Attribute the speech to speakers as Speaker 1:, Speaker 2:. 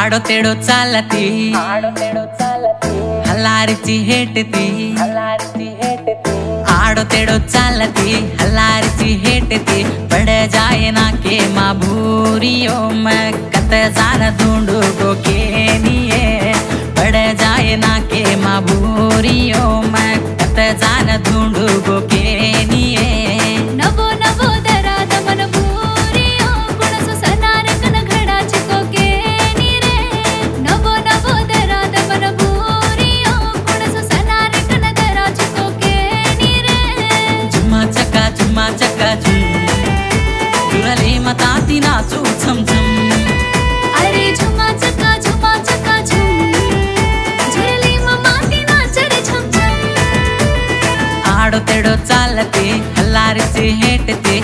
Speaker 1: आडो तेडो चालती।
Speaker 2: आडो तेडो चालती।
Speaker 1: हलारीची हेटती।
Speaker 2: हलारीची हेटती।
Speaker 1: आडो तेडो चालती हलारीची हेटती। बड़े जाए ना के मा भूरियो मैं कत सारा ढूंढू को के लिए बड़े जाए ना के मा भू नाचू
Speaker 3: अरे झुमा चका झुमा चका झुम। झेली ममाती नाचरे छम छम।
Speaker 1: आड़ो तेड़ो चालती हल्लारची हेटती।